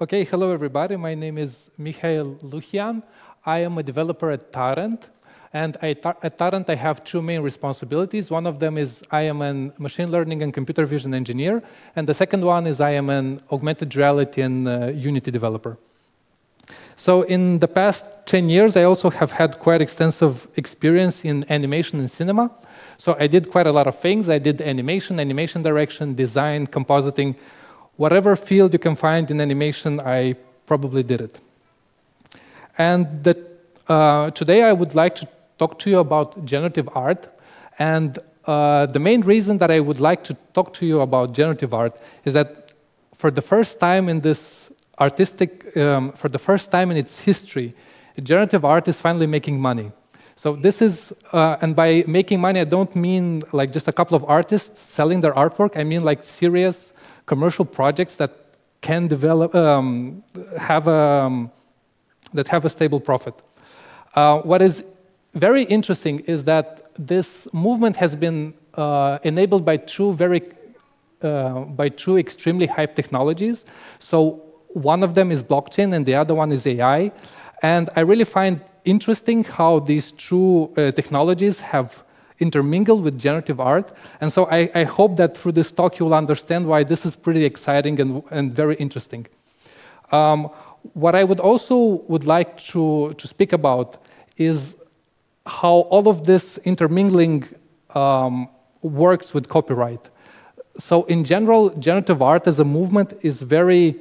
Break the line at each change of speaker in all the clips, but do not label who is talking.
Okay, hello everybody. My name is Mihail Luchian. I am a developer at Tarent. And at Tarent, I have two main responsibilities. One of them is I am a machine learning and computer vision engineer. And the second one is I am an augmented reality and uh, Unity developer. So in the past 10 years, I also have had quite extensive experience in animation and cinema. So I did quite a lot of things. I did animation, animation direction, design, compositing. Whatever field you can find in animation, I probably did it. And the, uh, today I would like to talk to you about generative art. And uh, the main reason that I would like to talk to you about generative art is that for the first time in this artistic, um, for the first time in its history, generative art is finally making money. So this is, uh, and by making money, I don't mean like just a couple of artists selling their artwork. I mean like serious commercial projects that can develop, um, have a, um, that have a stable profit. Uh, what is very interesting is that this movement has been uh, enabled by two very, uh, by two extremely hype technologies. So one of them is blockchain and the other one is AI. And I really find interesting how these two uh, technologies have intermingled with generative art. And so I, I, hope that through this talk you'll understand why this is pretty exciting and, and very interesting. Um, what I would also would like to, to speak about is how all of this intermingling um, works with copyright. So in general, generative art as a movement is very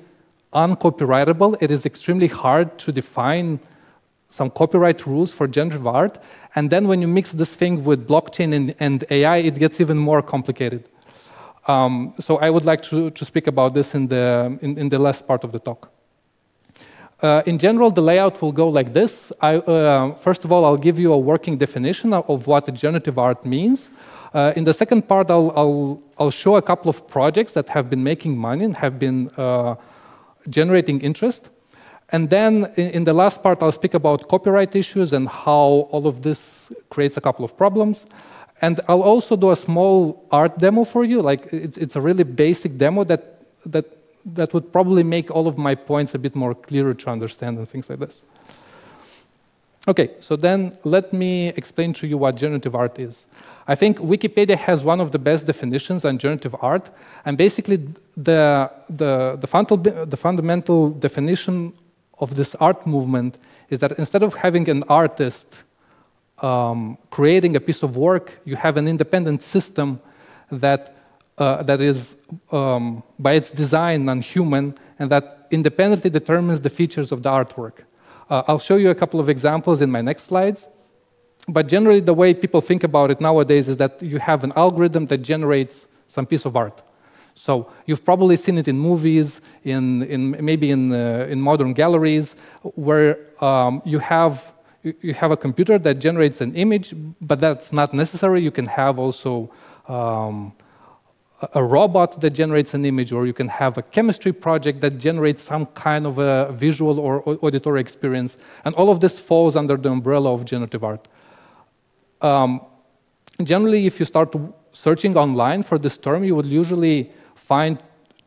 uncopyrightable. It is extremely hard to define some copyright rules for generative art. And then when you mix this thing with blockchain and, and AI, it gets even more complicated. Um, so I would like to, to speak about this in the, in, in the last part of the talk. Uh, in general, the layout will go like this. I, uh, first of all, I'll give you a working definition of what generative art means. Uh, in the second part, I'll, I'll, I'll, show a couple of projects that have been making money and have been uh, generating interest. And then in the last part, I'll speak about copyright issues and how all of this creates a couple of problems. And I'll also do a small art demo for you. Like it's, it's a really basic demo that, that, that would probably make all of my points a bit more clearer to understand and things like this. Okay, so then let me explain to you what generative art is. I think Wikipedia has one of the best definitions on generative art, and basically the, the, the, fundamental, the fundamental definition of this art movement is that instead of having an artist um, creating a piece of work, you have an independent system that, uh, that is, um, by its design, non-human, and that independently determines the features of the artwork. Uh, I'll show you a couple of examples in my next slides. But generally, the way people think about it nowadays is that you have an algorithm that generates some piece of art. So you've probably seen it in movies, in, in maybe in, uh, in modern galleries, where um, you, have, you have a computer that generates an image, but that's not necessary. You can have also um, a robot that generates an image, or you can have a chemistry project that generates some kind of a visual or auditory experience. And all of this falls under the umbrella of generative art. Um, generally, if you start searching online for this term, you would usually find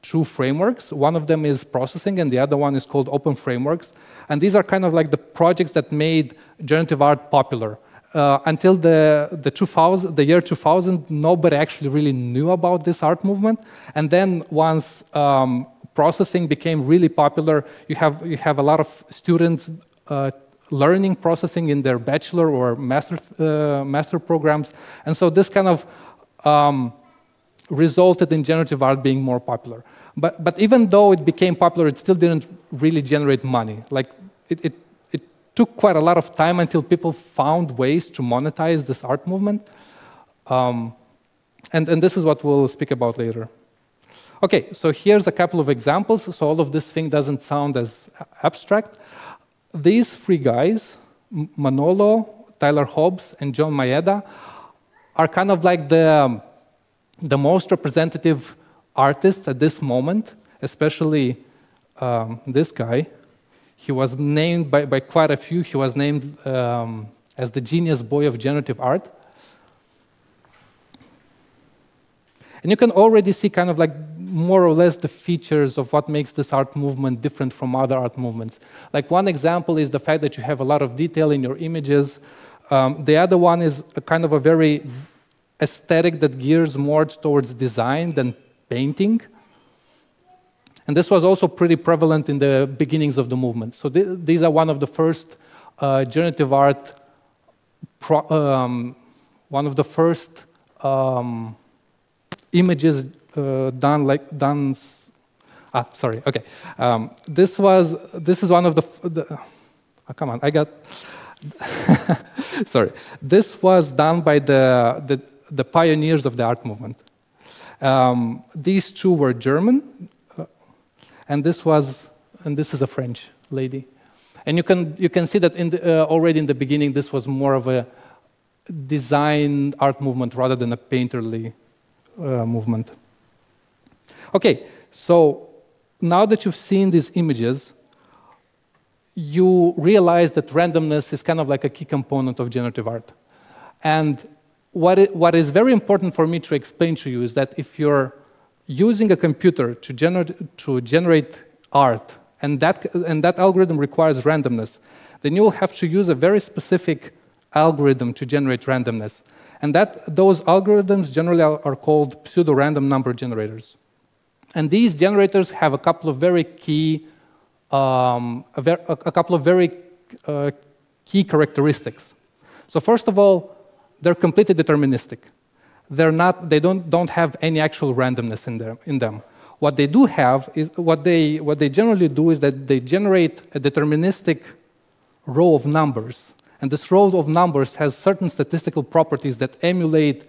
two frameworks. One of them is processing, and the other one is called open frameworks. And these are kind of like the projects that made generative art popular. Uh, until the, the, 2000, the year 2000, nobody actually really knew about this art movement. And then once um, processing became really popular, you have, you have a lot of students uh, learning processing in their bachelor or master, uh, master programs. And so this kind of um, resulted in generative art being more popular. But, but even though it became popular, it still didn't really generate money. Like it, it, it took quite a lot of time until people found ways to monetize this art movement. Um, and, and this is what we'll speak about later. Okay, so here's a couple of examples. So all of this thing doesn't sound as abstract. These three guys, Manolo, Tyler Hobbs, and John Maeda, are kind of like the um, the most representative artists at this moment, especially um, this guy. He was named by, by, quite a few. He was named um, as the genius boy of generative art. And you can already see kind of like more or less the features of what makes this art movement different from other art movements. Like one example is the fact that you have a lot of detail in your images. Um, the other one is a kind of a very aesthetic that gears more towards design than painting. And this was also pretty prevalent in the beginnings of the movement. So th these are one of the first uh, generative art, um, one of the first um, images uh, done like done. Ah, sorry. Okay, um, this was this is one of the. the oh, come on, I got. sorry, this was done by the, the the pioneers of the art movement. Um, these two were German, uh, and this was and this is a French lady. And you can, you can see that in the, uh, already in the beginning, this was more of a design art movement rather than a painterly uh, movement. Okay, so now that you've seen these images, you realize that randomness is kind of like a key component of generative art. And what, it, what is very important for me to explain to you is that if you're using a computer to generate, to generate art and that, and that algorithm requires randomness, then you will have to use a very specific algorithm to generate randomness. And that, those algorithms generally are, are called pseudo-random number generators. And these generators have a couple of very key, um, a, ver a, couple of very uh, key characteristics. So first of all, they're completely deterministic. They're not, they don't, don't have any actual randomness in, them, in them. What they do have is what they, what they generally do is that they generate a deterministic row of numbers. And this row of numbers has certain statistical properties that emulate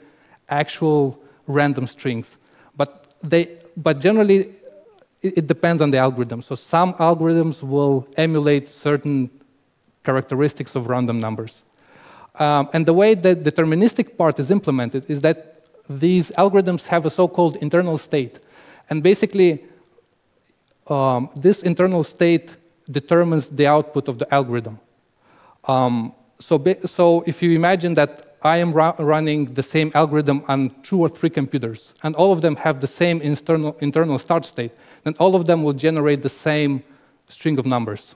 actual random strings. But, they, but generally, it, it depends on the algorithm. So some algorithms will emulate certain characteristics of random numbers. Um, and the way the deterministic part is implemented is that these algorithms have a so-called internal state. And basically, um, this internal state determines the output of the algorithm. Um, so, so if you imagine that I am running the same algorithm on two or three computers, and all of them have the same internal, internal start state, then all of them will generate the same string of numbers.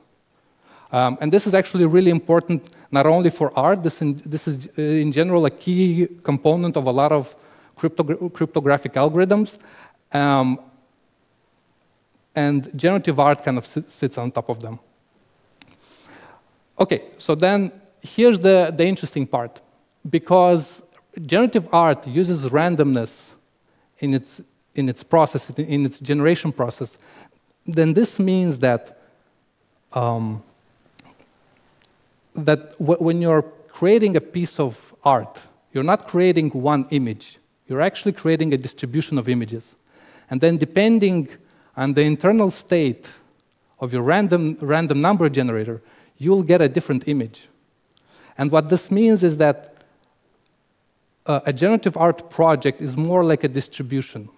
Um, and this is actually really important not only for art, this, in, this is uh, in general a key component of a lot of cryptographic algorithms, um, and generative art kind of sits on top of them. Okay, so then here's the, the interesting part. Because generative art uses randomness in its, in its process, in its generation process, then this means that, um, that when you're creating a piece of art, you're not creating one image. You're actually creating a distribution of images. And then depending on the internal state of your random, random number generator, you'll get a different image. And what this means is that uh, a generative art project is more like a distribution.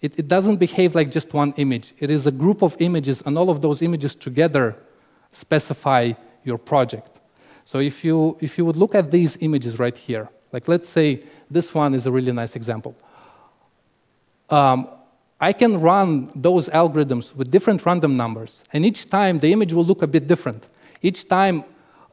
It, it, doesn't behave like just one image. It is a group of images, and all of those images together specify your project. So if you, if you would look at these images right here, like let's say this one is a really nice example. Um, I can run those algorithms with different random numbers, and each time the image will look a bit different. Each time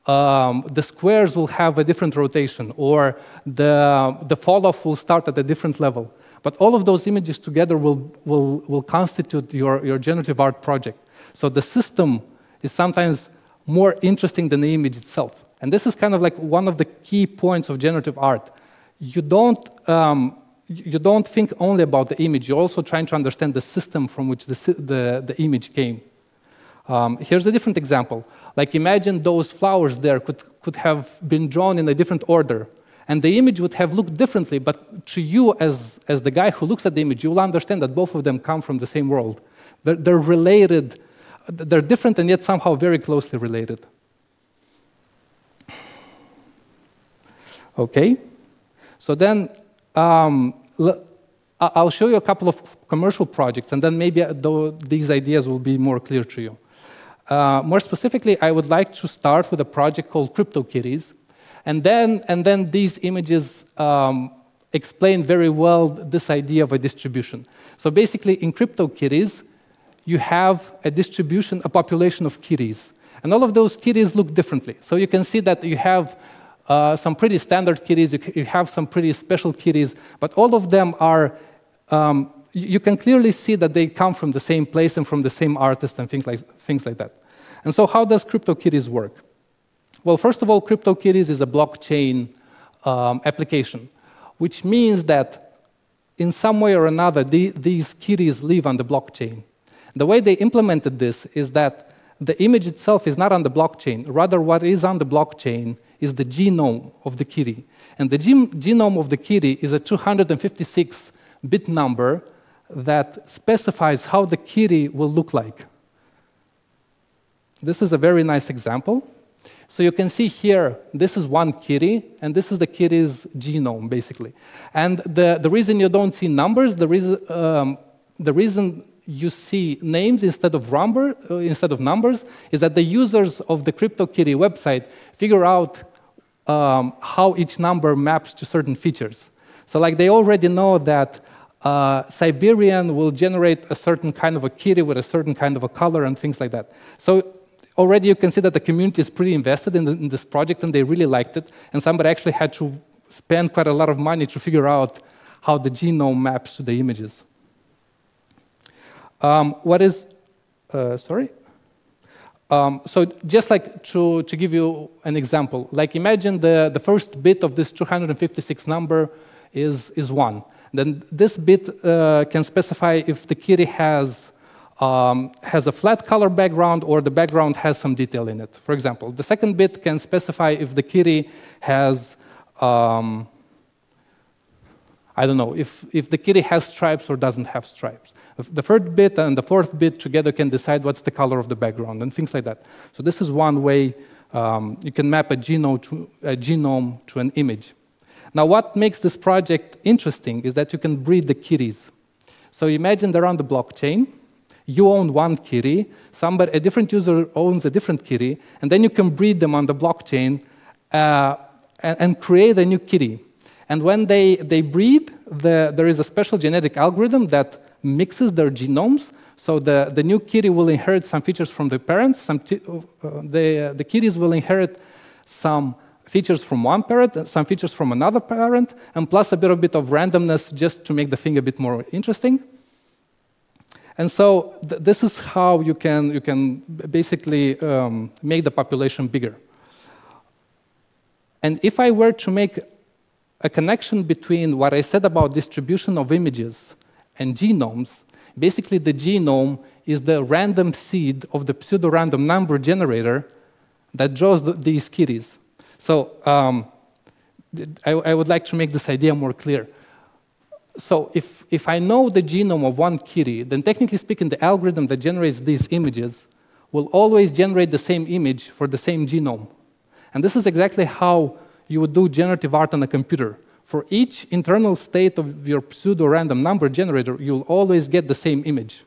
um, the squares will have a different rotation, or the, the fall-off will start at a different level. But all of those images together will, will, will constitute your, your generative art project. So the system is sometimes more interesting than the image itself. And this is kind of like one of the key points of generative art. You don't um, you don't think only about the image, you're also trying to understand the system from which the, the, the image came. Um, here's a different example. Like imagine those flowers there could, could have been drawn in a different order, and the image would have looked differently, but to you as, as the guy who looks at the image, you will understand that both of them come from the same world. They're, they're related, they're different and yet somehow very closely related. Okay, so then um, I'll show you a couple of commercial projects, and then maybe uh, these ideas will be more clear to you. Uh, more specifically, I would like to start with a project called CryptoKitties, and then, and then these images um, explain very well this idea of a distribution. So basically, in CryptoKitties, you have a distribution, a population of kitties. And all of those kitties look differently. So you can see that you have uh, some pretty standard kitties, you, you, have some pretty special kitties, but all of them are, um, you can clearly see that they come from the same place and from the same artist and things like, things like that. And so how does CryptoKitties work? Well, first of all, CryptoKitties is a blockchain um, application, which means that in some way or another, the, these kitties live on the blockchain. The way they implemented this is that the image itself is not on the blockchain. Rather, what is on the blockchain is the genome of the kitty. And the genome of the kitty is a 256 bit number that specifies how the kitty will look like. This is a very nice example. So you can see here, this is one kitty, and this is the kitty's genome, basically. And the, the reason you don't see numbers, the reason, um, the reason you see names instead of, number, uh, instead of numbers is that the users of the CryptoKitty website figure out um, how each number maps to certain features. So like they already know that uh, Siberian will generate a certain kind of a kitty with a certain kind of a color and things like that. So already you can see that the community is pretty invested in, the, in this project and they really liked it. And somebody actually had to spend quite a lot of money to figure out how the genome maps to the images. Um, what is, uh, sorry? Um, so just like to, to give you an example, like imagine the, the first bit of this 256 number is, is 1. Then this bit uh, can specify if the kitty has, um, has a flat color background or the background has some detail in it. For example, the second bit can specify if the kitty has um, I don't know, if, if the kitty has stripes or doesn't have stripes. The third bit and the fourth bit together can decide what's the color of the background and things like that. So this is one way um, you can map a genome, to, a genome to an image. Now what makes this project interesting is that you can breed the kitties. So imagine they're on the blockchain, you own one kitty, somebody, a different user owns a different kitty, and then you can breed them on the blockchain uh, and, and create a new kitty. And when they, they breed, the, there is a special genetic algorithm that mixes their genomes. So the, the new kitty will inherit some features from the parents. Some uh, the, the kitties will inherit some features from one parent, and some features from another parent, and plus a bit, bit of randomness just to make the thing a bit more interesting. And so th this is how you can, you can basically um, make the population bigger. And if I were to make a connection between what I said about distribution of images and genomes. Basically, the genome is the random seed of the pseudo-random number generator that draws the, these kitties. So um, I, I, would like to make this idea more clear. So if, if I know the genome of one kitty, then technically speaking, the algorithm that generates these images will always generate the same image for the same genome. And this is exactly how you would do generative art on a computer. For each internal state of your pseudo-random number generator, you'll always get the same image.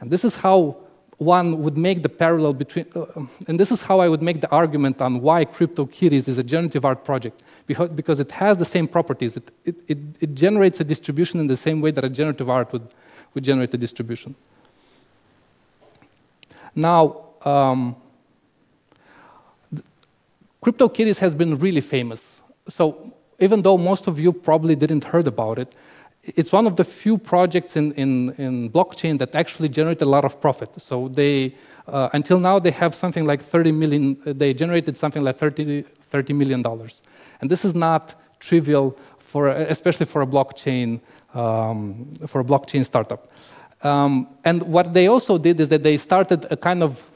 And this is how one would make the parallel between, uh, and this is how I would make the argument on why CryptoKitties is a generative art project, because, because it has the same properties. It, it, it, it, generates a distribution in the same way that a generative art would, would generate a distribution. Now, um, CryptoKitties has been really famous. So even though most of you probably didn't heard about it, it's one of the few projects in, in, in blockchain that actually generate a lot of profit. So they, uh, until now, they have something like 30 million, they generated something like 30, 30 million dollars. And this is not trivial, for, especially for a blockchain, um, for a blockchain startup. Um, and what they also did is that they started a kind of,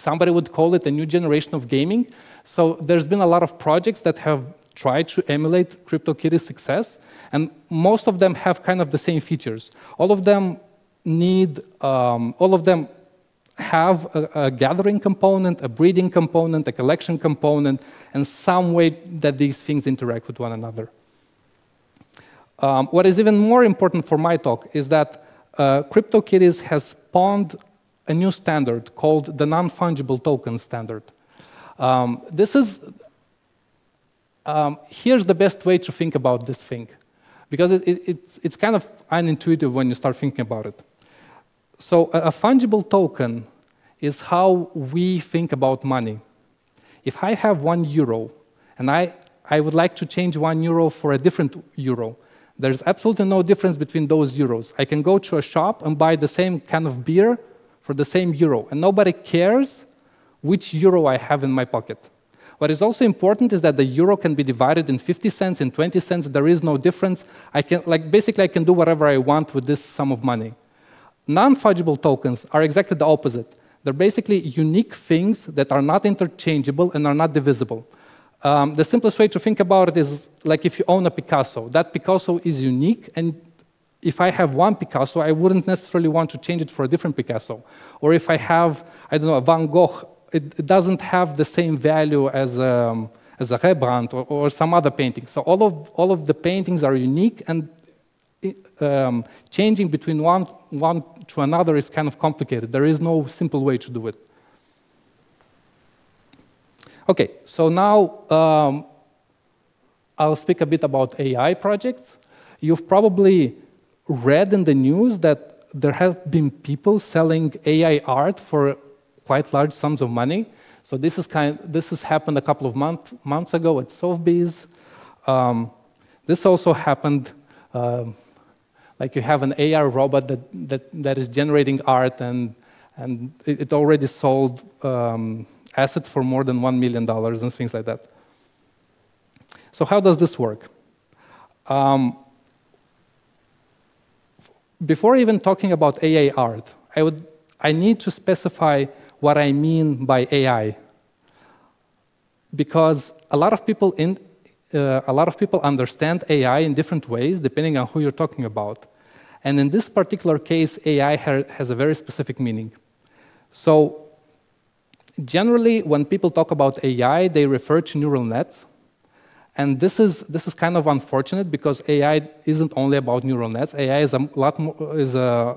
somebody would call it a new generation of gaming, so there's been a lot of projects that have tried to emulate CryptoKitties' success, and most of them have kind of the same features. All of them need, um, all of them have a, a, gathering component, a breeding component, a collection component, and some way that these things interact with one another. Um, what is even more important for my talk is that uh, CryptoKitties has spawned a new standard called the non-fungible token standard. Um, this is um, here's the best way to think about this thing, because it, it, it's, it's kind of unintuitive when you start thinking about it. So a, a fungible token is how we think about money. If I have one euro and I, I would like to change one euro for a different euro, there's absolutely no difference between those euros. I can go to a shop and buy the same can of beer for the same euro, and nobody cares which euro I have in my pocket. What is also important is that the euro can be divided in 50 cents, in 20 cents. There is no difference. I can, like, basically, I can do whatever I want with this sum of money. Non-fungible tokens are exactly the opposite. They're basically unique things that are not interchangeable and are not divisible. Um, the simplest way to think about it is like if you own a Picasso. That Picasso is unique, and if I have one Picasso, I wouldn't necessarily want to change it for a different Picasso. Or if I have, I don't know, a Van Gogh, it, it doesn't have the same value as a, um, as a Rembrandt or, or, some other painting. So all of, all of the paintings are unique, and um, changing between one, one to another is kind of complicated. There is no simple way to do it. Okay, so now um, I'll speak a bit about AI projects. You've probably read in the news that there have been people selling AI art for quite large sums of money. So this is kind. This has happened a couple of month, months ago at Sotheby's. Um, this also happened. Um, like you have an AR robot that, that, that is generating art and, and it, it already sold um, assets for more than $1 million and things like that. So how does this work? Um, before even talking about AI art, I, would, I need to specify what I mean by AI. Because a lot of people in, uh, a lot of people understand AI in different ways depending on who you're talking about. And in this particular case, AI ha has a very specific meaning. So generally, when people talk about AI, they refer to neural nets. And this is, this is kind of unfortunate because AI isn't only about neural nets. AI is a, lot more, is a,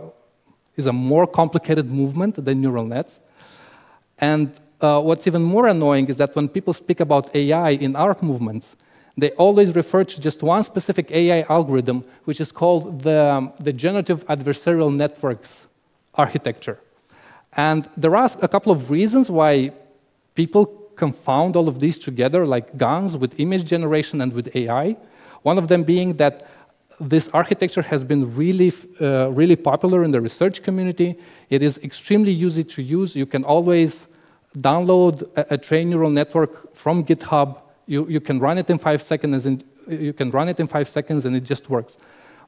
is a more complicated movement than neural nets. And uh, what's even more annoying is that when people speak about AI in art movements, they always refer to just one specific AI algorithm, which is called the, um, the generative adversarial networks architecture. And there are a couple of reasons why people confound all of these together, like GANs with image generation and with AI. One of them being that this architecture has been really, uh, really popular in the research community. It is extremely easy to use. You can always download a, a trained neural network from GitHub you, you can run it in five seconds and you can run it in five seconds and it just works.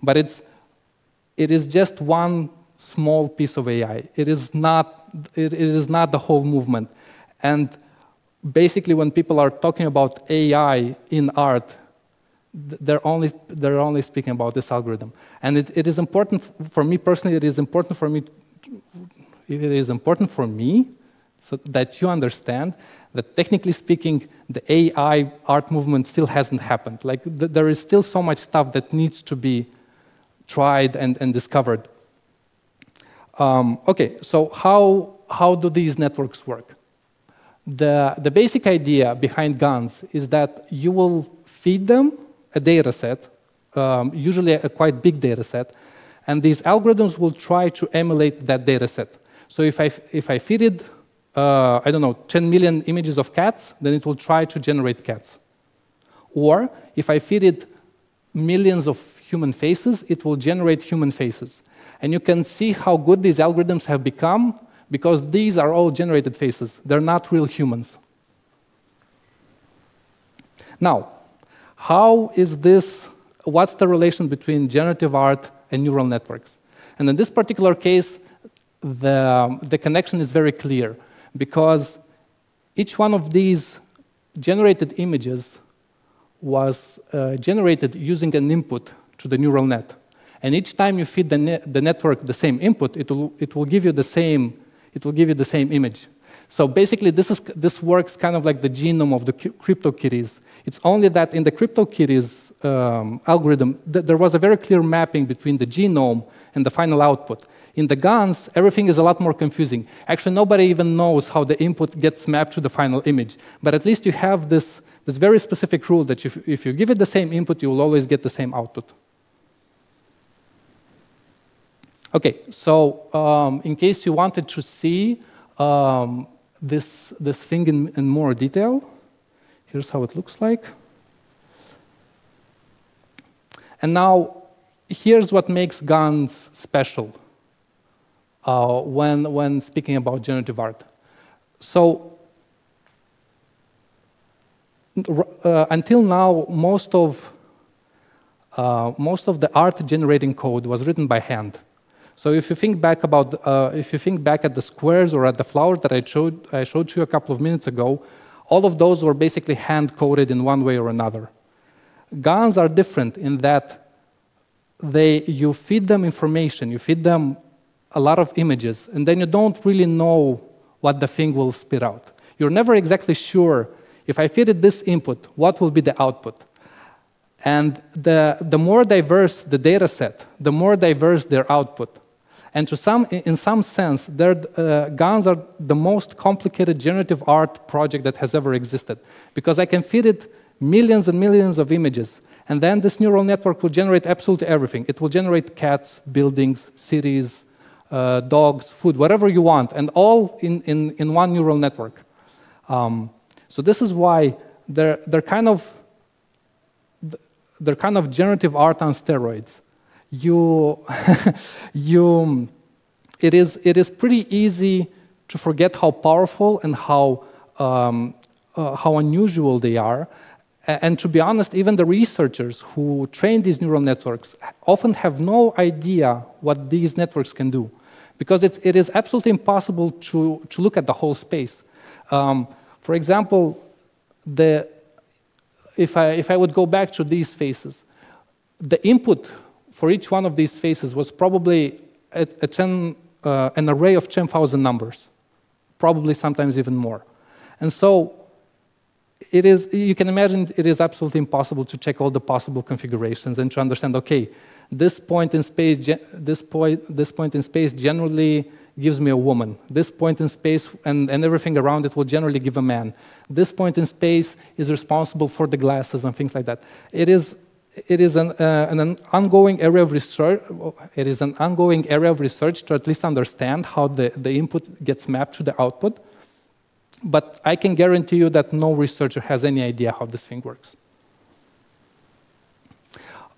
But it's, it is just one small piece of AI. It is not, it, it is not the whole movement. And basically when people are talking about AI in art, they're only, they're only speaking about this algorithm. And it, it is important for me personally, it is important for me, it is important for me so that you understand that technically speaking, the AI art movement still hasn't happened. Like th there is still so much stuff that needs to be tried and, and discovered. Um, okay, so how, how do these networks work? The, the basic idea behind GANs is that you will feed them a data set, um, usually a quite big data set, and these algorithms will try to emulate that data set. So if I, if I feed it uh, I don't know, 10 million images of cats, then it will try to generate cats. Or if I feed it millions of human faces, it will generate human faces. And you can see how good these algorithms have become because these are all generated faces. They're not real humans. Now, how is this, what's the relation between generative art and neural networks? And in this particular case, the, the connection is very clear because each one of these generated images was uh, generated using an input to the neural net. And each time you feed the, ne the network the same input, it will, it will give you the same, it will give you the same image. So basically, this, is, this works kind of like the genome of the CryptoKitties. It's only that in the CryptoKitties um, algorithm, th there was a very clear mapping between the genome and the final output. In the GANs, everything is a lot more confusing. Actually, nobody even knows how the input gets mapped to the final image. But at least you have this, this very specific rule that if, if you give it the same input, you will always get the same output. Okay, so um, in case you wanted to see um, this, this thing in, in more detail, here's how it looks like. And now, here's what makes GANs special uh, when, when speaking about generative art. So uh, until now, most of, uh, most of the art generating code was written by hand. So if you think back about, uh, if you think back at the squares or at the flowers that I showed, I showed you a couple of minutes ago, all of those were basically hand coded in one way or another. GANs are different in that they, you feed them information, you feed them a lot of images, and then you don't really know what the thing will spit out. You're never exactly sure if I feed it this input, what will be the output? And the, the more diverse the data set, the more diverse their output. And to some, in some sense, uh, GANs are the most complicated generative art project that has ever existed. Because I can feed it millions and millions of images, and then this neural network will generate absolutely everything. It will generate cats, buildings, cities, uh, dogs, food, whatever you want, and all in, in, in one neural network. Um, so this is why they're, they're kind of they're kind of generative art on steroids. You, you, it is it is pretty easy to forget how powerful and how um, uh, how unusual they are. And to be honest, even the researchers who train these neural networks often have no idea what these networks can do, because it's, it is absolutely impossible to, to look at the whole space. Um, for example, the, if, I, if I would go back to these faces, the input for each one of these faces was probably a, a 10, uh, an array of 10,000 numbers, probably sometimes even more. And so it is, you can imagine it is absolutely impossible to check all the possible configurations and to understand, okay, this point in space, this point, this point in space generally gives me a woman. This point in space and, and everything around it will generally give a man. This point in space is responsible for the glasses and things like that. It is, it is an, uh, an ongoing area of research. It is an ongoing area of research to at least understand how the, the input gets mapped to the output. But I can guarantee you that no researcher has any idea how this thing works.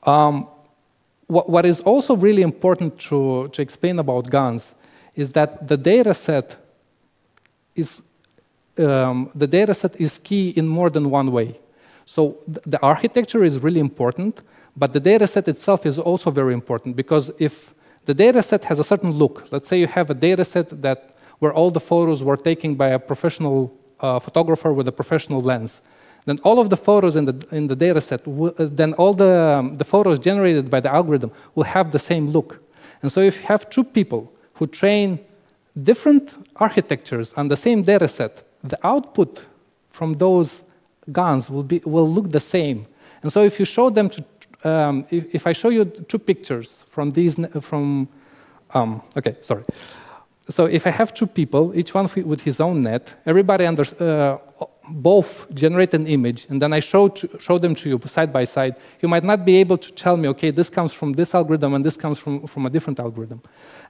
Um, what, what is also really important to, to explain about GANs is that the data set is um, the data set is key in more than one way. So th the architecture is really important, but the data set itself is also very important because if the data set has a certain look, let's say you have a data set that where all the photos were taken by a professional uh, photographer with a professional lens, then all of the photos in the, in the data set, uh, then all the, um, the photos generated by the algorithm will have the same look. And so if you have two people who train different architectures on the same data set, the output from those GANs will, be, will look the same. And so if you show them to, um, if, if, I show you two pictures from these, from, um, okay, sorry. So if I have two people, each one with his own net, everybody under, uh, both generate an image, and then I show, to, show them to you side by side, you might not be able to tell me, okay, this comes from this algorithm and this comes from, from a different algorithm.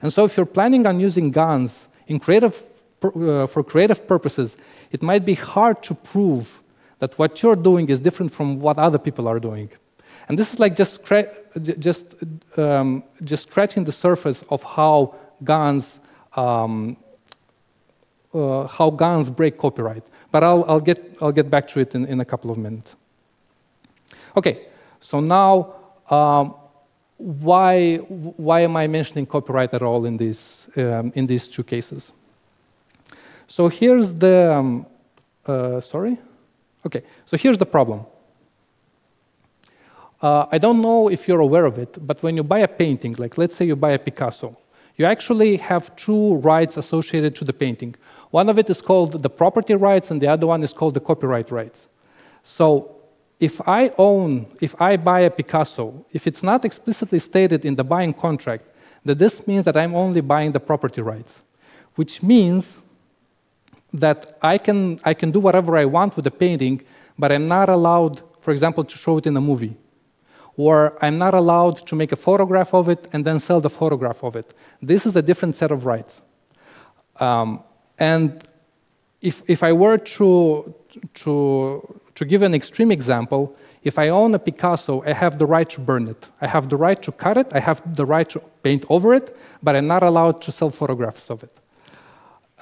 And so if you're planning on using GANs in creative, uh, for creative purposes, it might be hard to prove that what you're doing is different from what other people are doing. And this is like just, just, um, just scratching the surface of how GANs, um, uh, how GANs break copyright. But I'll, I'll, get, I'll get back to it in, in a couple of minutes. Okay, so now um, why, why am I mentioning copyright at all in these, um, in these two cases? So here's the, um, uh, sorry? Okay, so here's the problem. Uh, I don't know if you're aware of it, but when you buy a painting, like let's say you buy a Picasso, you actually have two rights associated to the painting. One of it is called the property rights, and the other one is called the copyright rights. So if I own, if I buy a Picasso, if it's not explicitly stated in the buying contract, that this means that I'm only buying the property rights, which means that I can, I can do whatever I want with the painting, but I'm not allowed, for example, to show it in a movie. Or I'm not allowed to make a photograph of it and then sell the photograph of it. This is a different set of rights. Um, and if, if I were to, to, to give an extreme example, if I own a Picasso, I have the right to burn it. I have the right to cut it, I have the right to paint over it, but I'm not allowed to sell photographs of it.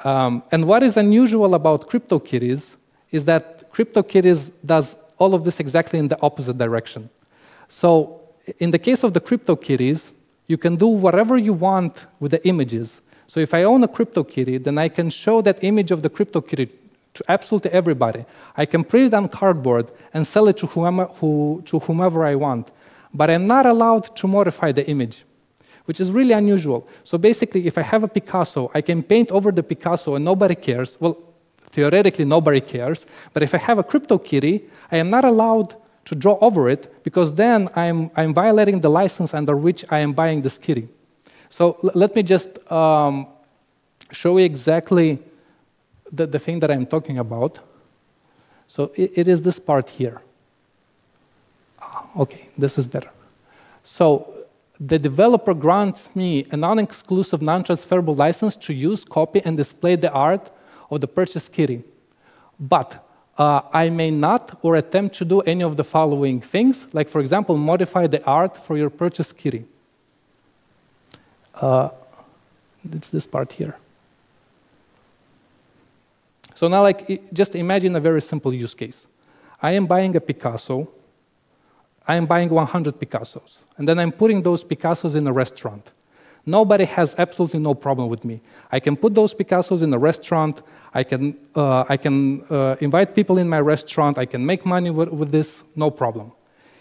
Um, and what is unusual about CryptoKitties is that CryptoKitties does all of this exactly in the opposite direction. So in the case of the CryptoKitties, you can do whatever you want with the images. So if I own a CryptoKitty, then I can show that image of the CryptoKitty to absolutely everybody. I can print it on cardboard and sell it to whomever, who, to whomever I want. But I'm not allowed to modify the image, which is really unusual. So basically, if I have a Picasso, I can paint over the Picasso and nobody cares. Well, theoretically, nobody cares. But if I have a crypto CryptoKitty, I am not allowed to draw over it because then I'm, I'm violating the license under which I am buying this kitty. So let me just um, show you exactly the, the thing that I'm talking about. So it, it is this part here. Ah, okay, this is better. So the developer grants me a non-exclusive, non-transferable license to use, copy, and display the art of the purchased kitty. But uh, I may not or attempt to do any of the following things, like, for example, modify the art for your purchased kitty. Uh, it's this part here. So now, like, just imagine a very simple use case. I am buying a Picasso. I am buying 100 Picassos. And then I'm putting those Picassos in a restaurant. Nobody has absolutely no problem with me. I can put those Picassos in a restaurant. I can, uh, I can uh, invite people in my restaurant. I can make money with, with this, no problem.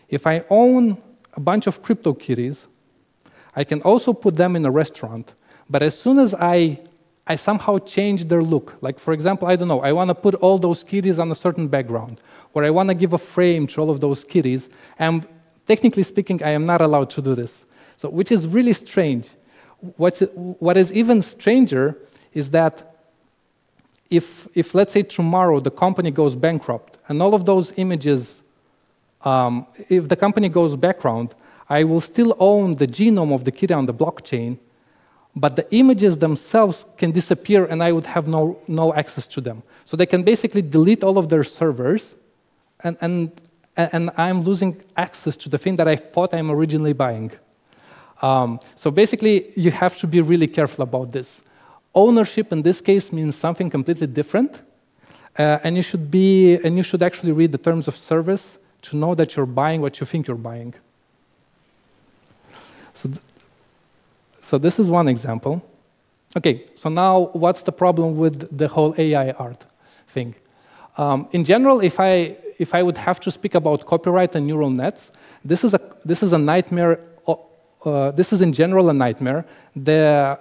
If I own a bunch of crypto CryptoKitties, I can also put them in a restaurant. But as soon as I I somehow change their look. Like, for example, I don't know, I want to put all those kitties on a certain background, or I want to give a frame to all of those kitties, and technically speaking, I am not allowed to do this. So, which is really strange. What's, what is even stranger is that if, if, let's say, tomorrow the company goes bankrupt, and all of those images, um, if the company goes background, I will still own the genome of the kitty on the blockchain, but the images themselves can disappear and I would have no, no access to them. So they can basically delete all of their servers and, and, and I'm losing access to the thing that I thought I'm originally buying. Um, so basically, you have to be really careful about this. Ownership in this case means something completely different, uh, and you should be and you should actually read the terms of service to know that you're buying what you think you're buying. So this is one example. Okay, so now what's the problem with the whole AI art thing? Um, in general, if I, if I would have to speak about copyright and neural nets, this is a, this is a nightmare. Uh, this is in general a nightmare. The,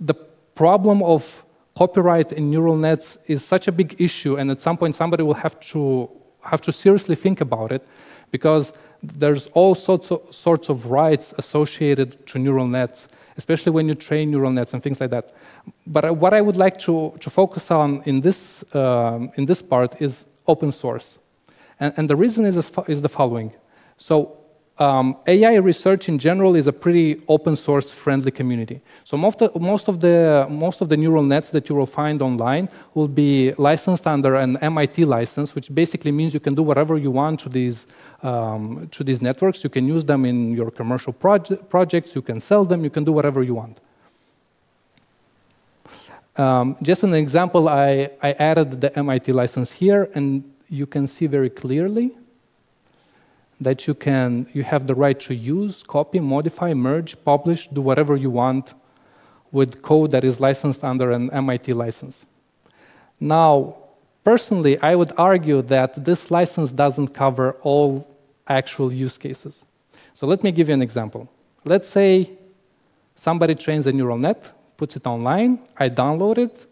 the problem of copyright in neural nets is such a big issue, and at some point somebody will have to, have to seriously think about it, because there's all sorts of, sorts of rights associated to neural nets especially when you train neural nets and things like that. But what I would like to, to focus on in this, um, in this part is open source. And, and the reason is, is the following. So um, AI research in general is a pretty open source friendly community. So most of, most, of the, most of the neural nets that you will find online will be licensed under an MIT license, which basically means you can do whatever you want to these, um, to these networks. You can use them in your commercial proje projects, you can sell them, you can do whatever you want. Um, just an example, I, I added the MIT license here, and you can see very clearly that you can you have the right to use, copy, modify, merge, publish, do whatever you want with code that is licensed under an MIT license. Now, personally, I would argue that this license doesn't cover all actual use cases. So let me give you an example. Let's say somebody trains a neural net, puts it online, I download it,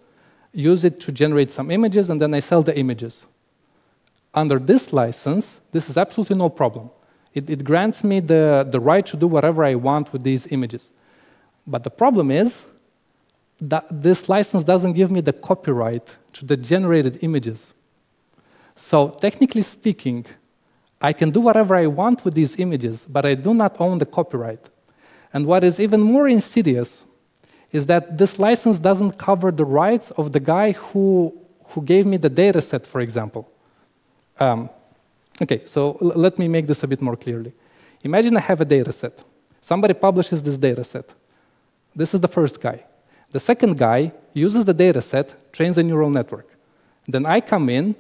use it to generate some images, and then I sell the images under this license, this is absolutely no problem. It, it, grants me the, the right to do whatever I want with these images. But the problem is that this license doesn't give me the copyright to the generated images. So technically speaking, I can do whatever I want with these images, but I do not own the copyright. And what is even more insidious is that this license doesn't cover the rights of the guy who, who gave me the data set, for example. Um, okay, so let me make this a bit more clearly. Imagine I have a data set. Somebody publishes this data set. This is the first guy. The second guy uses the data set, trains a neural network. Then I come in,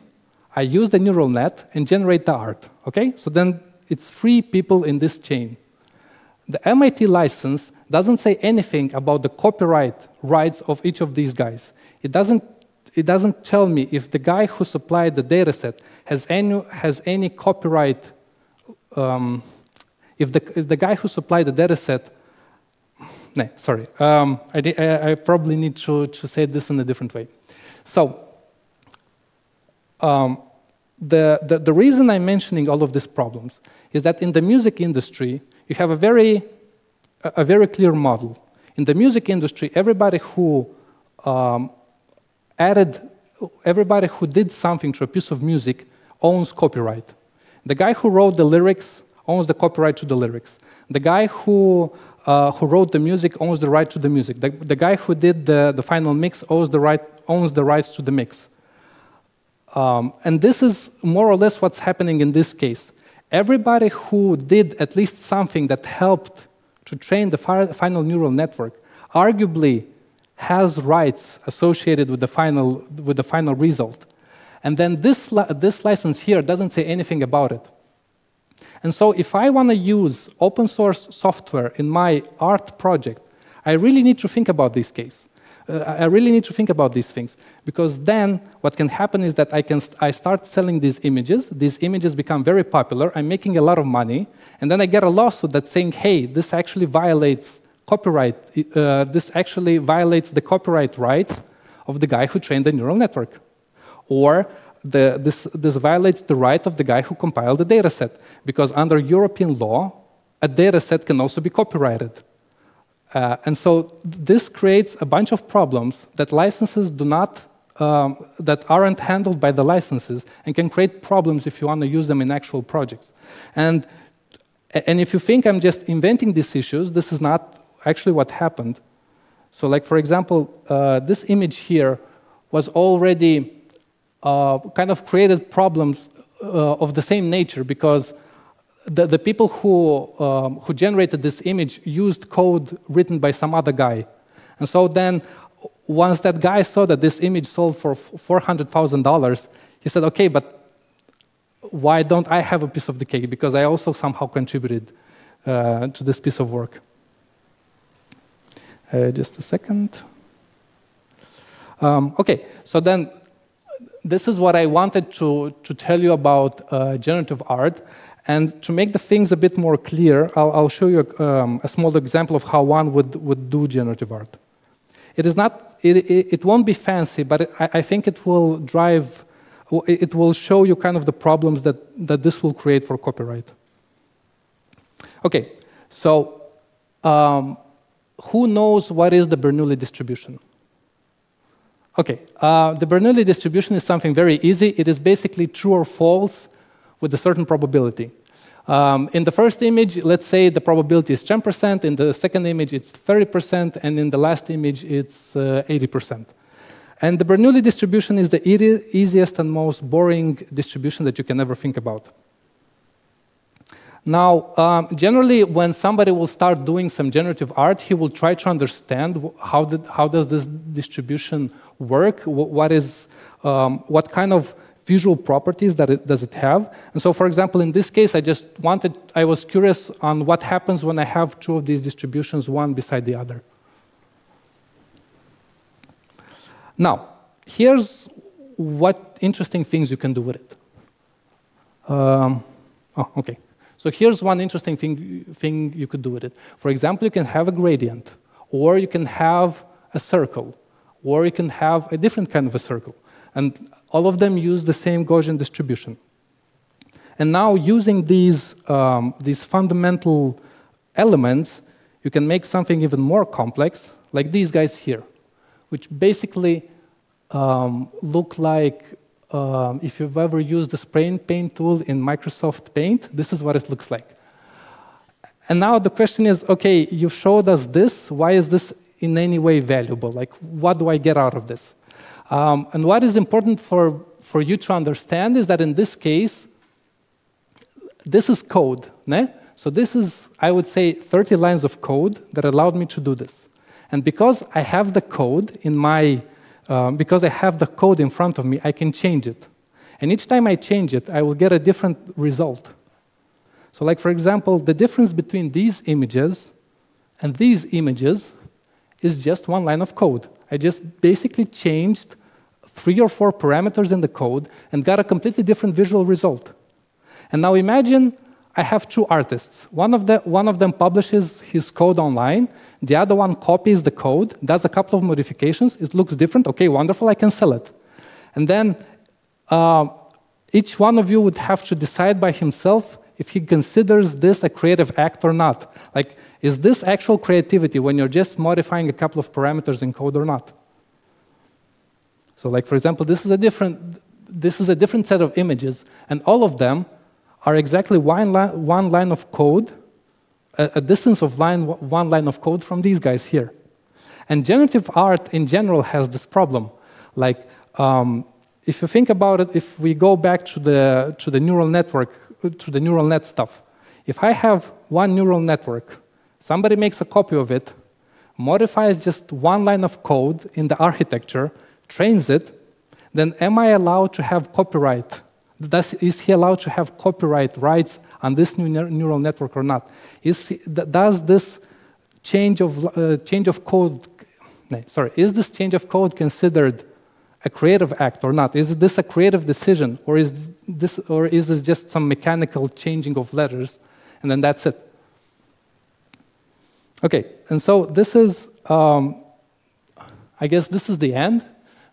I use the neural net and generate the art. Okay? So then it's three people in this chain. The MIT license doesn't say anything about the copyright rights of each of these guys. It doesn't, it doesn't tell me if the guy who supplied the dataset has any, has any copyright, um, if, the, if the guy who supplied the dataset, no, sorry, um, I, I, I, probably need to, to say this in a different way. So um, the, the, the reason I'm mentioning all of these problems is that in the music industry, you have a very, a very clear model. In the music industry, everybody who um, added, everybody who did something to a piece of music owns copyright. The guy who wrote the lyrics owns the copyright to the lyrics. The guy who, uh, who wrote the music owns the right to the music. The, the guy who did the, the final mix owns the, right, owns the rights to the mix. Um, and this is more or less what's happening in this case. Everybody who did at least something that helped to train the final neural network arguably has rights associated with the final, with the final result. And then this, this license here doesn't say anything about it. And so if I want to use open source software in my art project, I really need to think about this case uh, I really need to think about these things because then what can happen is that I can st I start selling these images. These images become very popular. I'm making a lot of money, and then I get a lawsuit that's saying, "Hey, this actually violates copyright. Uh, this actually violates the copyright rights of the guy who trained the neural network, or the, this, this violates the right of the guy who compiled the dataset because under European law, a dataset can also be copyrighted." Uh, and so this creates a bunch of problems that licenses do not, um, that aren't handled by the licenses and can create problems if you want to use them in actual projects. And, and if you think I'm just inventing these issues, this is not actually what happened. So like, for example, uh, this image here was already uh, kind of created problems uh, of the same nature because the, the people who, um, who generated this image used code written by some other guy. And so then, once that guy saw that this image sold for $400,000, he said, okay, but why don't I have a piece of the cake? Because I also somehow contributed uh, to this piece of work. Uh, just a second. Um, okay, so then this is what I wanted to, to tell you about uh, generative art. And to make the things a bit more clear, I'll, I'll show you a, um, a, small example of how one would, would do generative art. It is not, it, it, it won't be fancy, but it, I, I, think it will drive, it will show you kind of the problems that, that this will create for copyright. Okay, so um, who knows what is the Bernoulli distribution? Okay, uh, the Bernoulli distribution is something very easy. It is basically true or false with a certain probability. Um, in the first image, let's say the probability is 10%, in the second image it's 30%, and in the last image it's uh, 80%. And the Bernoulli distribution is the easiest and most boring distribution that you can ever think about. Now, um, generally, when somebody will start doing some generative art, he will try to understand how, did, how does this distribution work, what, is, um, what kind of visual properties that it, does it have. And so, for example, in this case, I just wanted, I was curious on what happens when I have two of these distributions, one beside the other. Now, here's what interesting things you can do with it. Um, oh, okay. So here's one interesting thing, thing you could do with it. For example, you can have a gradient, or you can have a circle, or you can have a different kind of a circle. And all of them use the same Gaussian distribution. And now, using these, um, these fundamental elements, you can make something even more complex, like these guys here, which basically um, look like um, if you've ever used the spray and paint tool in Microsoft Paint, this is what it looks like. And now the question is, okay, you showed us this. Why is this in any way valuable? Like, what do I get out of this? Um, and what is important for, for you to understand is that in this case, this is code. Ne? So this is, I would say, 30 lines of code that allowed me to do this. And because I have the code in my, um, because I have the code in front of me, I can change it. And each time I change it, I will get a different result. So like, for example, the difference between these images and these images is just one line of code. I just basically changed three or four parameters in the code and got a completely different visual result. And now imagine I have two artists. One of, the, one of them publishes his code online, the other one copies the code, does a couple of modifications, it looks different, okay, wonderful, I can sell it. And then uh, each one of you would have to decide by himself if he considers this a creative act or not. Like, is this actual creativity when you're just modifying a couple of parameters in code or not? So, like, for example, this is a different, this is a different set of images, and all of them are exactly one, li one line of code, a, a distance of line, one line of code from these guys here. And generative art in general has this problem. Like, um, if you think about it, if we go back to the, to the neural network, to the neural net stuff, if I have one neural network, somebody makes a copy of it, modifies just one line of code in the architecture, trains it, then am I allowed to have copyright does, is he allowed to have copyright rights on this new neural network or not? Is, does this change of, uh, change of code, no, sorry, is this change of code considered a creative act or not? Is this a creative decision or is this, or is this just some mechanical changing of letters and then that's it? Okay, and so this is, um, I guess this is the end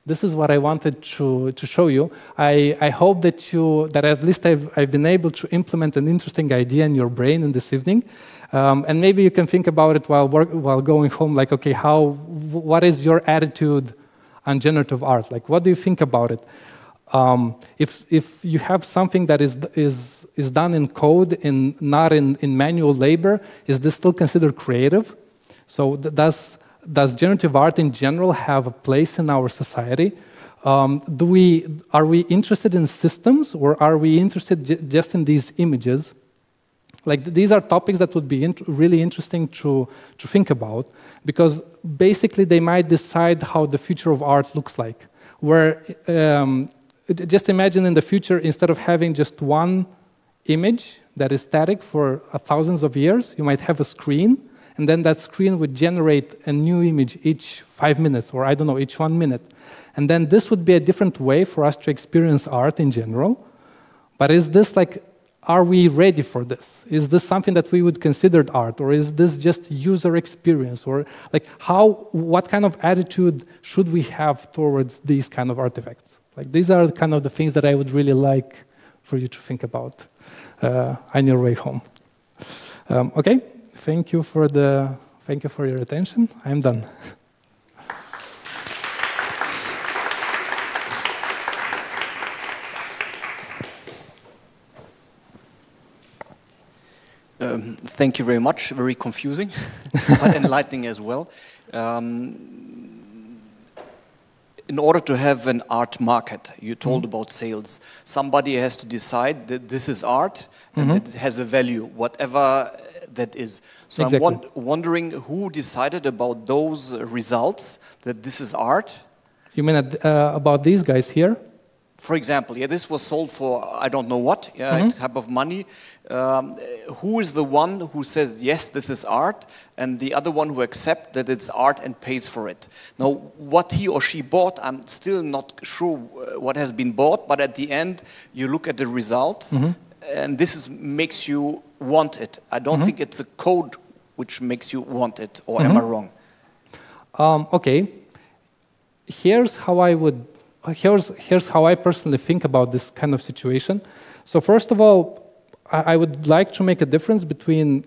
this is what I wanted to, to show you. I, I hope that, you, that at least I've, I've been able to implement an interesting idea in your brain in this evening. Um, and maybe you can think about it while, work, while going home, like, okay, how, what is your attitude on generative art? Like, what do you think about it? Um, if, if you have something that is, is, is done in code and not in, in manual labor, is this still considered creative? So does does generative art in general have a place in our society? Um, do we, are we interested in systems or are we interested just in these images? Like these are topics that would be int really interesting to, to think about because basically they might decide how the future of art looks like. Where um, just imagine in the future, instead of having just one image that is static for thousands of years, you might have a screen and then that screen would generate a new image each five minutes, or I don't know, each one minute. And then this would be a different way for us to experience art in general. But is this like, are we ready for this? Is this something that we would consider art, or is this just user experience? Or like, how, what kind of attitude should we have towards these kind of artifacts? Like, these are kind of the things that I would really like for you to think about uh, on your way home. Um, okay, thank you for the thank you for your attention. I'm done.
Um, thank you very much. Very confusing, but enlightening as well. Um, in order to have an art market, you told mm -hmm. about sales. Somebody has to decide that this is art and mm -hmm. that it has a value, whatever that is. So exactly. I'm wondering who decided about those results, that this is art?
You mean uh, about these guys here?
For example, yeah, this was sold for I don't know what, yeah, mm -hmm. a type of money. Um, who is the one who says yes, this is art, and the other one who accepts that it's art and pays for it? Now, what he or she bought, I'm still not sure uh, what has been bought, but at the end, you look at the result, mm -hmm and this is, makes you want it. I don't mm -hmm. think it's a code which makes you want it, or am I mm-hmm. wrong?
Um, okay. Here's how I would. Here's here's how I personally think about this kind of situation. So first of all, I, I would like to make a difference between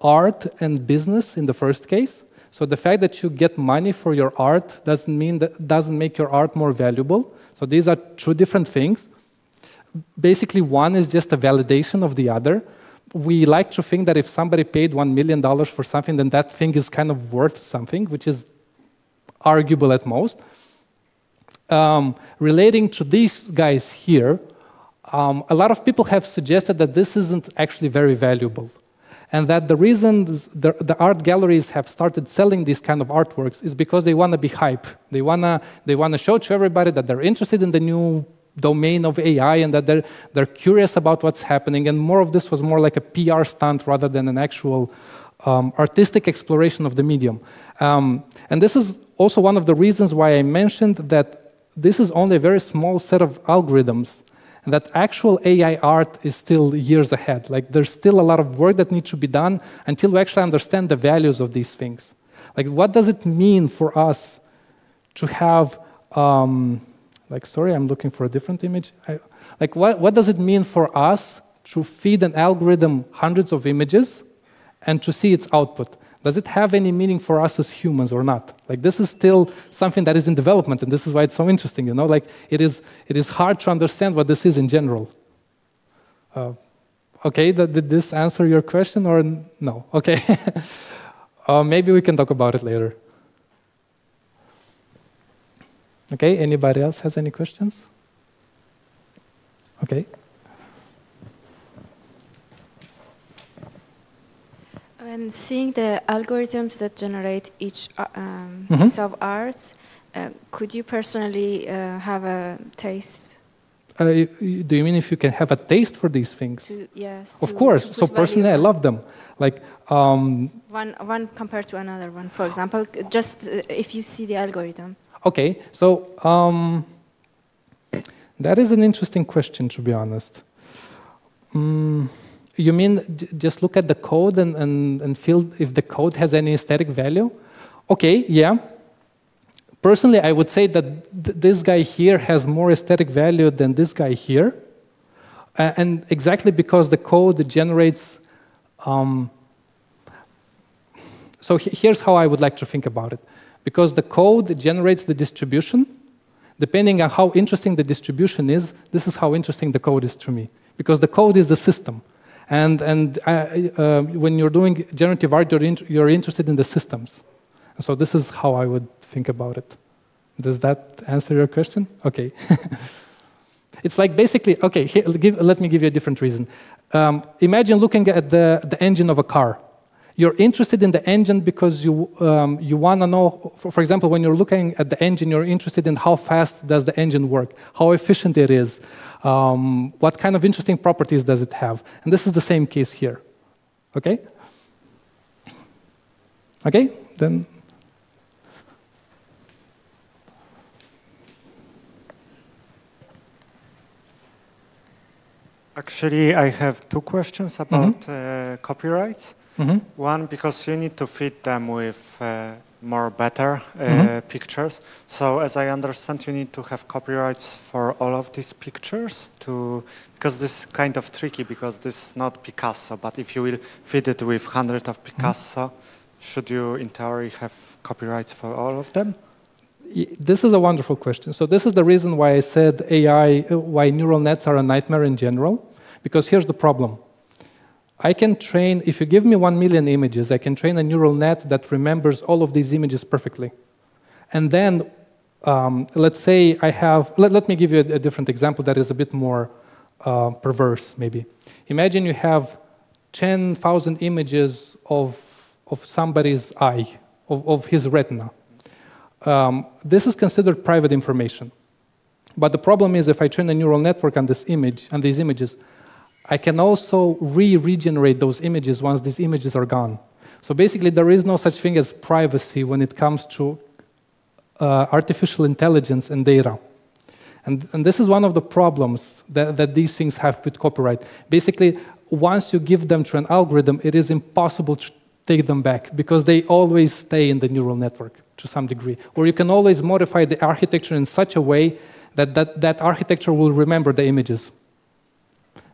art and business in the first case. So the fact that you get money for your art doesn't mean that doesn't make your art more valuable. So these are two different things. Basically, one is just a validation of the other. We like to think that if somebody paid one million dollars for something, then that thing is kind of worth something, which is arguable at most. Um, relating to these guys here, um, a lot of people have suggested that this isn't actually very valuable. And that the reason the, the, art galleries have started selling these kind of artworks is because they want to be hype. They want to they wanna show to everybody that they're interested in the new domain of AI and that they're, they're curious about what's happening. And more of this was more like a PR stunt rather than an actual um, artistic exploration of the medium. Um, and this is also one of the reasons why I mentioned that this is only a very small set of algorithms and that actual AI art is still years ahead. Like there's still a lot of work that needs to be done until we actually understand the values of these things. Like what does it mean for us to have, um, like sorry, I'm looking for a different image. I, like what, what does it mean for us to feed an algorithm hundreds of images and to see its output? Does it have any meaning for us as humans or not? Like this is still something that is in development, and this is why it's so interesting. You know, like it is, it is hard to understand what this is in general. Uh, okay, did this answer your question or no? Okay, uh, maybe we can talk about it later. Okay, anybody else has any questions? Okay.
When seeing the algorithms that generate each uh, um, mm -hmm. piece of art, uh, could you personally uh, have a taste?
Uh, do you mean if you can have a taste for these things?
To, yes.
Of course. So personally, I love them. Like um,
one, one compared to another one. For example, just uh, if you see the algorithm.
Okay. So um, that is an interesting question, to be honest. Mm. You mean just look at the code and, and, and feel if the code has any aesthetic value? Okay, yeah. Personally, I would say that th this guy here has more aesthetic value than this guy here. Uh, and exactly because the code generates. Um, so here's how I would like to think about it. Because the code generates the distribution, depending on how interesting the distribution is, this is how interesting the code is to me. Because the code is the system. And, and I, uh, when you're doing generative art, you're, in, you're interested in the systems. So this is how I would think about it. Does that answer your question? Okay. it's like basically, okay, here, give, let me give you a different reason. Um, imagine looking at the, the engine of a car. You're interested in the engine because you, um, you want to know, for, for, example, when you're looking at the engine, you're interested in how fast does the engine work, how efficient it is, um, what kind of interesting properties does it have. And this is the same case here. Okay? Okay, then.
Actually, I have two questions about mm -hmm. uh, copyrights. Mm -hmm. One, because you need to feed them with uh, more better uh, mm -hmm. pictures. So as I understand, you need to have copyrights for all of these pictures to, because this is kind of tricky because this is not Picasso, but if you will feed it with hundreds of Picasso, mm -hmm. should you in theory have copyrights for all of them?
This is a wonderful question. So this is the reason why I said AI, uh, why neural nets are a nightmare in general, because here's the problem. I can train, if you give me one million images, I can train a neural net that remembers all of these images perfectly. And then, um, let's say I have, let, let, me give you a, a, different example that is a bit more uh, perverse, maybe. Imagine you have 10,000 images of, of somebody's eye, of, of his retina. Um, this is considered private information. But the problem is if I train a neural network on this image, on these images, I can also re-regenerate those images once these images are gone. So basically, there is no such thing as privacy when it comes to uh, artificial intelligence and data. And, and, this is one of the problems that, that these things have with copyright. Basically, once you give them to an algorithm, it is impossible to take them back because they always stay in the neural network to some degree. Or you can always modify the architecture in such a way that that, that architecture will remember the images.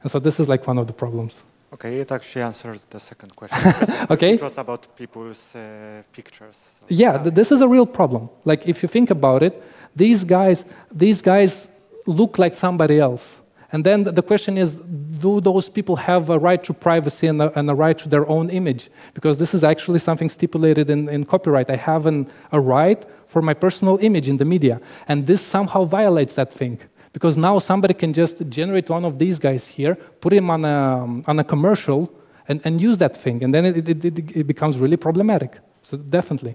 And so this is like one of the problems.
Okay, it actually answers the second question.
okay.
It was about people's uh, pictures. So.
Yeah, th this is a real problem. Like if you think about it, these guys, these guys look like somebody else. And then the question is, do those people have a right to privacy and a, and a right to their own image? Because this is actually something stipulated in, in copyright. I have an, a right for my personal image in the media. And this somehow violates that thing. Because now somebody can just generate one of these guys here, put him on a, on a commercial, and, and use that thing. And then it, it, it, it becomes really problematic. So definitely.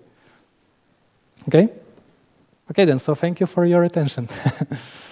Okay? Okay then, so thank you for your attention.